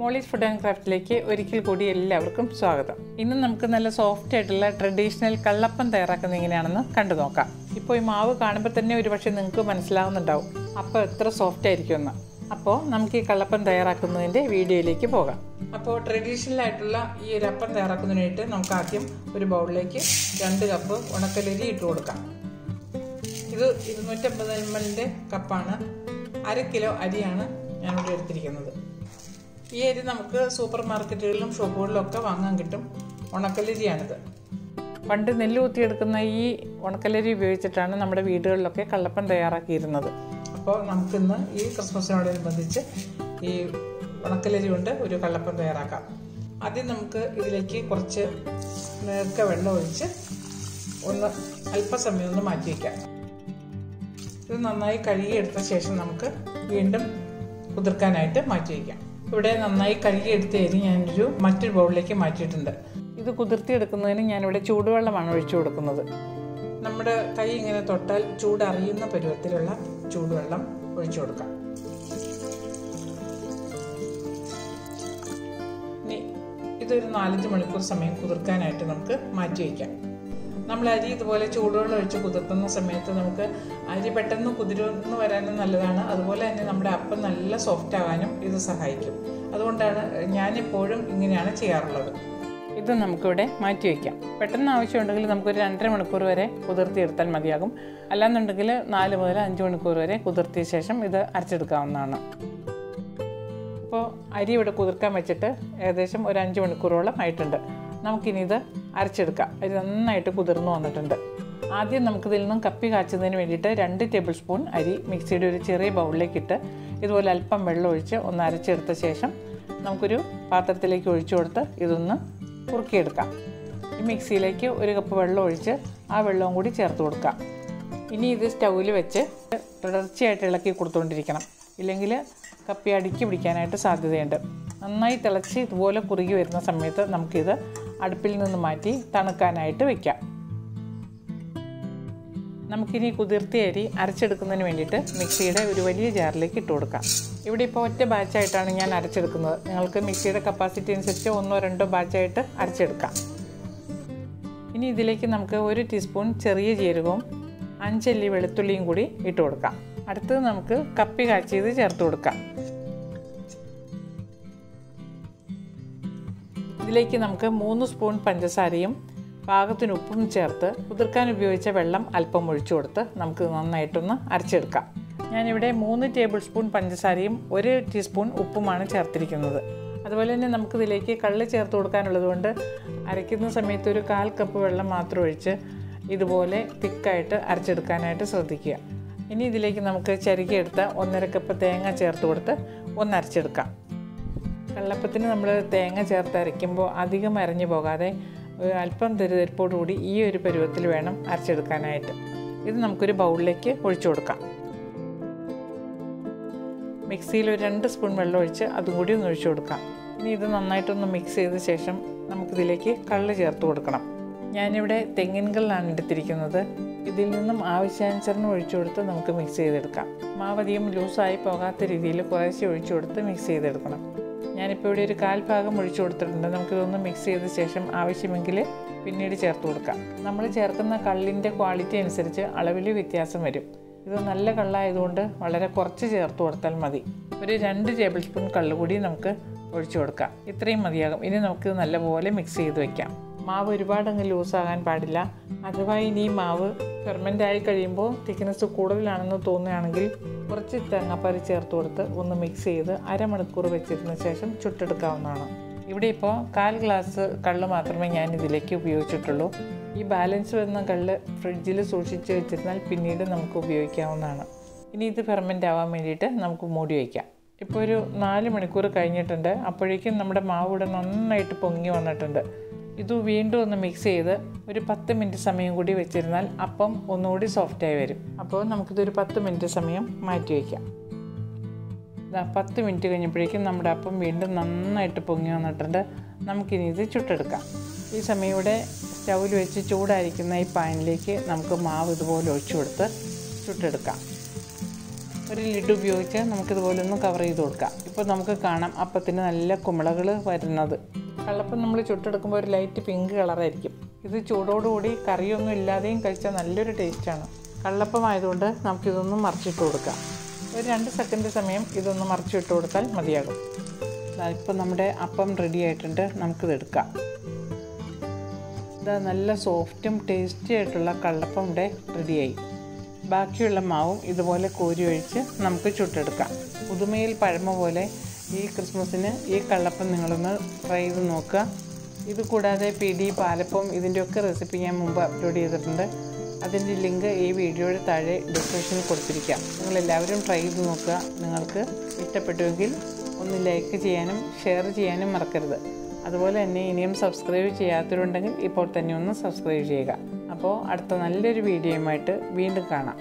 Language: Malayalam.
മോളീസ് ഫുഡ് ആൻഡ് ക്രാഫ്റ്റിലേക്ക് ഒരിക്കൽ കൂടി എല്ലാവർക്കും സ്വാഗതം. ഇന്ന് നമുക്ക് നല്ല സോഫ്റ്റ് ആയിട്ടുള്ള ട്രഡീഷണൽ കള്ളപ്പം തയ്യാറാക്കുന്നത് എങ്ങനെയാണെന്ന് കണ്ടു നോക്കാം. ഇപ്പോൾ ഈ മാവ് കാണുമ്പോൾ തന്നെ ഒരുപക്ഷെ നിങ്ങൾക്ക് മനസ്സിലാവുന്നുണ്ടാവും. അപ്പോൾ എത്ര സോഫ്റ്റ് ആയിരിക്കുമെന്ന് അപ്പോൾ നമുക്ക് ഈ കള്ളപ്പം തയ്യാറാക്കുന്നതിന്റെ വീഡിയോയിലേക്ക് പോകാം. അപ്പോൾ ട്രഡീഷണൽ ആയിട്ടുള്ള ഈ ഒരു അപ്പം തയ്യാറാക്കുന്നതിനായിട്ട് നമുക്ക് ആദ്യം ഒരു ബൗളിലേക്ക് രണ്ട് കപ്പ് ഉണക്കലരി ഇട്ട് കൊടുക്കാം. ഇത് ഇരുന്നൂറ്റമ്പത് എം എല്ലിന്റെ കപ്പാണ് അര കിലോ അരിയാണ് ഞാനിവിടെ എടുത്തിരിക്കുന്നത്. ഈ അരി നമുക്ക് സൂപ്പർ മാർക്കറ്റുകളിലും ഷോപ്പുകളിലും ഒക്കെ വാങ്ങാൻ കിട്ടും. ഉണക്കലരിയാണിത്. പണ്ട് നെല്ല് കുത്തിയെടുക്കുന്ന ഈ ഉണക്കലരി ഉപയോഗിച്ചിട്ടാണ് നമ്മുടെ വീടുകളിലൊക്കെ കള്ളപ്പം തയ്യാറാക്കിയിരുന്നത്. അപ്പോൾ നമുക്കിന്ന് ഈ ക്രിസ്മസിനോടനുബന്ധിച്ച് ഈ ഉണക്കലരി കൊണ്ട് ഒരു കള്ളപ്പം തയ്യാറാക്കാം. ആദ്യം നമുക്ക് ഇതിലേക്ക് കുറച്ച് നേർക്ക വെള്ളം ഒഴിച്ച് ഒന്ന് അല്പസമയം ഒന്ന് മാറ്റി വയ്ക്കാം. ഇത് നന്നായി കഴുകിയെടുത്ത ശേഷം നമുക്ക് വീണ്ടും കുതിർക്കാനായിട്ട് മാറ്റി വയ്ക്കാം. ഇവിടെ നന്നായി കഴുകിയെടുത്ത അരി ഞാനൊരു മറ്റൊരു ബൗളിലേക്ക് മാറ്റിയിട്ടുണ്ട്. ഇത് കുതിർത്തിയെടുക്കുന്നതിന് ഞാനിവിടെ ചൂടുവെള്ളമാണ് ഒഴിച്ചു കൊടുക്കുന്നത്. നമ്മുടെ കൈ ഇങ്ങനെ തൊട്ടാൽ ചൂടറിയുന്ന പരുവത്തിലുള്ള ചൂടുവെള്ളം ഒഴിച്ചു കൊടുക്കാം. ഇനി ഇതൊരു നാലഞ്ച് മണിക്കൂർ സമയം കുതിർക്കാനായിട്ട് നമുക്ക് മാറ്റി വയ്ക്കാം. നമ്മൾ അരി ഇതുപോലെ ചൂടുവെള്ളം ഒഴിച്ച് കുതിർത്തുന്ന സമയത്ത് നമുക്ക് അരി പെട്ടെന്ന് കുതിർന്ന് വരാനും നല്ലതാണ്. അതുപോലെ തന്നെ നമ്മുടെ അപ്പം നല്ല സോഫ്റ്റ് ആവാനും ഇത് സഹായിക്കും. അതുകൊണ്ടാണ് ഞാനെപ്പോഴും ഇങ്ങനെയാണ് ചെയ്യാറുള്ളത്. ഇത് നമുക്കിവിടെ മാറ്റി വയ്ക്കാം പെട്ടെന്ന് ആവശ്യമുണ്ടെങ്കിൽ നമുക്കൊരു രണ്ടര മണിക്കൂർ വരെ കുതിർത്തിയെടുത്താൽ മതിയാകും. അല്ലാന്നുണ്ടെങ്കിൽ നാല് മുതൽ അഞ്ച് മണിക്കൂർ വരെ കുതിർത്തിയ ശേഷം ഇത് അരച്ചെടുക്കാവുന്നതാണ്. അപ്പോൾ അരി ഇവിടെ കുതിർക്കാൻ വെച്ചിട്ട് ഏകദേശം ഒരു അഞ്ച് മണിക്കൂറോളം ആയിട്ടുണ്ട്. നമുക്കിനി ഇത് അരച്ചെടുക്കാം ഇത് നന്നായിട്ട് കുതിർന്നു വന്നിട്ടുണ്ട്. ആദ്യം നമുക്കിതിൽ നിന്നും കപ്പി കാച്ചുന്നതിന് വേണ്ടിയിട്ട് രണ്ട് ടേബിൾ സ്പൂൺ അരി മിക്സിയുടെ ഒരു ചെറിയ ബൗളിലേക്ക് ഇട്ട് ഇതുപോലെ അല്പം വെള്ളം ഒഴിച്ച് ഒന്ന് അരച്ചെടുത്ത ശേഷം നമുക്കൊരു പാത്രത്തിലേക്ക് ഒഴിച്ചു കൊടുത്ത് ഇതൊന്ന് കുറുക്കിയെടുക്കാം ഈ മിക്സിയിലേക്ക് ഒരു കപ്പ് വെള്ളം ഒഴിച്ച് ആ വെള്ളവും കൂടി ചേർത്ത് കൊടുക്കാം ഇനി ഇത് സ്റ്റൗവിൽ വെച്ച് തുടർച്ചയായിട്ട് ഇളക്കി കൊടുത്തുകൊണ്ടിരിക്കണം ഇല്ലെങ്കിൽ കപ്പി അടുക്കി പിടിക്കാനായിട്ട് സാധ്യതയുണ്ട്. നന്നായി തിളച്ച് ഇതുപോലെ കുറുകി വരുന്ന സമയത്ത് നമുക്കിത് അടുപ്പിൽ നിന്ന് മാറ്റി തണുക്കാനായിട്ട് വെക്കാം. നമുക്കിനി കുതിർത്തിയ അരി അരച്ചെടുക്കുന്നതിന് വേണ്ടിയിട്ട് മിക്സിയുടെ ഒരു വലിയ ജാറിലേക്ക് ഇട്ട് കൊടുക്കാം. ഇവിടെ ഇപ്പോൾ ഒറ്റ ബാച്ചായിട്ടാണ് ഞാൻ അരച്ചെടുക്കുന്നത്. നിങ്ങൾക്ക് മിക്സിയുടെ കപ്പാസിറ്റി അനുസരിച്ച് ഒന്നോ രണ്ടോ ബാച്ചായിട്ട് അരച്ചെടുക്കാം. ഇനി ഇതിലേക്ക് നമുക്ക് ഒരു ടീസ്പൂൺ ചെറിയ ജീരകവും അഞ്ചല്ലി വെളുത്തുള്ളിയും കൂടി ഇട്ട് കൊടുക്കാം. അടുത്തത് നമുക്ക് കപ്പി കാച്ചിയത് ചേർത്ത് കൊടുക്കാം. ഇതിലേക്ക് നമുക്ക് മൂന്ന് സ്പൂൺ പഞ്ചസാരയും പാകത്തിന് ഉപ്പും ചേർത്ത് കുതിർക്കാൻ ഉപയോഗിച്ച വെള്ളം അല്പം ഒഴിച്ചു കൊടുത്ത് നമുക്ക് നന്നായിട്ടൊന്ന് അരച്ചെടുക്കാം. ഞാനിവിടെ മൂന്ന് ടേബിൾ സ്പൂൺ പഞ്ചസാരയും ഒരു ടീസ്പൂൺ ഉപ്പുമാണ് ചേർത്തിരിക്കുന്നത്. അതുപോലെ തന്നെ നമുക്ക് ഇതിലേക്ക് കള്ള് ചേർത്ത് കൊടുക്കാനുള്ളതുകൊണ്ട് അരയ്ക്കുന്ന സമയത്ത് ഒരു കാൽ കപ്പ് വെള്ളം മാത്രം ഒഴിച്ച് ഇതുപോലെ തിക്കായിട്ട് അരച്ചെടുക്കാനായിട്ട് ശ്രദ്ധിക്കുക. ഇനി ഇതിലേക്ക് നമുക്ക് ചരുകിയെടുത്ത ഒന്നര കപ്പ് തേങ്ങ ചേർത്ത് കൊടുത്ത് ഒന്ന് അരച്ചെടുക്കാം. കള്ളപ്പത്തിന് നമ്മൾ തേങ്ങ ചേർത്ത് അരയ്ക്കുമ്പോൾ അധികം അരഞ്ഞു പോകാതെ അല്പം തെരുതെരിപ്പോടുകൂടി ഈ ഒരു പരുവത്തിൽ വേണം അരച്ചെടുക്കാനായിട്ട്. ഇത് നമുക്കൊരു ബൗളിലേക്ക് ഒഴിച്ചു കൊടുക്കാം. മിക്സിയിൽ ഒരു രണ്ട് സ്പൂൺ വെള്ളം ഒഴിച്ച് അതും കൂടി ഒന്ന് ഒഴിച്ചു കൊടുക്കാം. ഇനി ഇത് നന്നായിട്ടൊന്ന് മിക്സ് ചെയ്ത ശേഷം നമുക്കിതിലേക്ക് കള്ള് ചേർത്ത് കൊടുക്കണം. ഞാനിവിടെ തെങ്ങിൻ കള്ളാണ് എടുത്തിരിക്കുന്നത്. ഇതിൽ നിന്നും ആവശ്യാനുസരണം ഒഴിച്ചു കൊടുത്ത് നമുക്ക് മിക്സ് ചെയ്തെടുക്കാം. മാവധികം ലൂസായി പോകാത്ത രീതിയിൽ കുറേശ്ശെ ഒഴിച്ചു കൊടുത്ത് മിക്സ് ചെയ്തെടുക്കണം. ഞാനിപ്പോൾ ഇവിടെ ഒരു കാൽ ഭാഗം ഒഴിച്ചു കൊടുത്തിട്ടുണ്ട്. നമുക്കിതൊന്ന് മിക്സ് ചെയ്ത ശേഷം ആവശ്യമെങ്കിൽ പിന്നീട് ചേർത്ത് കൊടുക്കാം. നമ്മൾ ചേർക്കുന്ന കള്ളിന്റെ ക്വാളിറ്റി അനുസരിച്ച് അളവിൽ വ്യത്യാസം വരും. ഇത് നല്ല കള്ളായതുകൊണ്ട് വളരെ കുറച്ച് ചേർത്ത് കൊടുത്താൽ മതി. ഒരു രണ്ട് ടേബിൾ സ്പൂൺ കള്ള് കൂടി നമുക്ക് ഒഴിച്ചു കൊടുക്കാം. ഇത്രയും മതിയാകും. ഇനി നമുക്ക് നല്ലപോലെ മിക്സ് ചെയ്ത് വെക്കാം. മാവ് ഒരുപാടങ്ങ് ലൂസാകാൻ പാടില്ല. അഥവാ ഇനി മാവ് ഫെർമെന്റ് ആയി കഴിയുമ്പോൾ തിക്നെസ് കൂടുതലാണെന്ന് തോന്നുകയാണെങ്കിൽ കുറച്ച് തേങ്ങാപ്പാൽ ചേർത്ത് കൊടുത്ത് ഒന്ന് മിക്സ് ചെയ്ത് അരമണിക്കൂർ വെച്ചിരുന്ന ശേഷം ചുട്ടെടുക്കാവുന്നതാണ്. ഇവിടെ ഇപ്പോൾ കാൽ ഗ്ലാസ് കള്ള് മാത്രമേ ഞാൻ ഇതിലേക്ക് ഉപയോഗിച്ചിട്ടുള്ളൂ. ഈ ബാലൻസ് വരുന്ന കള്ള് ഫ്രിഡ്ജിൽ സൂക്ഷിച്ച് വെച്ചിരുന്നാൽ പിന്നീട് നമുക്ക് ഉപയോഗിക്കാവുന്നതാണ്. ഇനി ഇത് ഫെർമെന്റ് ആവാൻ വേണ്ടിയിട്ട് നമുക്ക് മൂടി വയ്ക്കാം ഇപ്പോൾ ഒരു നാല് മണിക്കൂർ കഴിഞ്ഞിട്ടുണ്ട്. അപ്പോഴേക്കും നമ്മുടെ മാവ് ഇവിടെ നന്നായിട്ട് പൊങ്ങി വന്നിട്ടുണ്ട്. ഇത് വീണ്ടും ഒന്ന് മിക്സ് ചെയ്ത് ഒരു പത്ത് മിനിറ്റ് സമയം കൂടി വെച്ചിരുന്നാൽ അപ്പം ഒന്നുകൂടി സോഫ്റ്റായി വരും. അപ്പോൾ നമുക്കിതൊരു പത്ത് മിനിറ്റ് സമയം മാറ്റി വയ്ക്കാം. പത്ത് മിനിറ്റ് കഴിഞ്ഞപ്പോഴേക്കും നമ്മുടെ അപ്പം വീണ്ടും നന്നായിട്ട് പൊങ്ങി വന്നിട്ടുണ്ട്. നമുക്കിനി ഇത് ചുട്ടെടുക്കാം. ഈ സമയം ഇവിടെ സ്റ്റൗവിൽ വെച്ച് ചൂടായിരിക്കുന്ന ഈ പാനിലേക്ക് നമുക്ക് മാവ് ഇതുപോലെ ഒഴിച്ചു കൊടുത്ത് ചുട്ടെടുക്കാം. ഒരു ലിഡ് ഉപയോഗിച്ച് നമുക്കിതുപോലെ ഒന്ന് കവർ ചെയ്ത് കൊടുക്കാം. ഇപ്പോൾ നമുക്ക് കാണാം അപ്പത്തിന് നല്ല കുമിളകൾ വരുന്നത്. കള്ളപ്പം നമ്മൾ ചുട്ടെടുക്കുമ്പോൾ ഒരു ലൈറ്റ് പിങ്ക് കളറായിരിക്കും ഇത് ചൂടോടുകൂടി കറിയൊന്നും ഇല്ലാതെയും കഴിച്ചാൽ നല്ലൊരു ടേസ്റ്റാണ് കള്ളപ്പം ആയതുകൊണ്ട് നമുക്കിതൊന്ന് മറിച്ചിട്ട് കൊടുക്കാം. ഒരു രണ്ട് സെക്കൻഡ് സമയം ഇതൊന്ന് മറിച്ചിട്ട് കൊടുത്താൽ മതിയാകും. ഇപ്പം നമ്മുടെ അപ്പം റെഡി ആയിട്ടുണ്ട്. നമുക്കിത് എടുക്കാം. ഇതാ നല്ല സോഫ്റ്റും ടേസ്റ്റി ആയിട്ടുള്ള കള്ളപ്പം ഇവിടെ റെഡിയായി ബാക്കിയുള്ള മാവും ഇതുപോലെ കോരി ഒഴിച്ച് നമുക്ക് ചുട്ടെടുക്കാം. പുതുമയിൽ പഴമ പോലെ ഈ ക്രിസ്മസിന് ഈ കള്ളപ്പം നിങ്ങളൊന്ന് ട്രൈ ചെയ്ത് നോക്കുക. ഇത് കൂടാതെ പിടി പാലപ്പം ഇതിന്റെയൊക്കെ റെസിപ്പി ഞാൻ മുമ്പ് അപ്ലോഡ് ചെയ്തിട്ടുണ്ട്. അതിന്റെ ലിങ്ക് ഈ വീഡിയോയുടെ താഴെ ഡിസ്ക്രിപ്ഷനിൽ കൊടുത്തിരിക്കാം. നിങ്ങളെല്ലാവരും ട്രൈ ചെയ്ത് നോക്കുക. നിങ്ങൾക്ക് ഇഷ്ടപ്പെട്ടുവെങ്കിൽ ഒന്ന് ലൈക്ക് ചെയ്യാനും ഷെയർ ചെയ്യാനും മറക്കരുത്. അതുപോലെ തന്നെ ഇനിയും സബ്സ്ക്രൈബ് ചെയ്യാത്തവരുണ്ടെങ്കിൽ ഇപ്പോൾ തന്നെ ഒന്ന് സബ്സ്ക്രൈബ് ചെയ്യുക. അപ്പോൾ അടുത്ത നല്ലൊരു വീഡിയോയുമായിട്ട് വീണ്ടും കാണാം.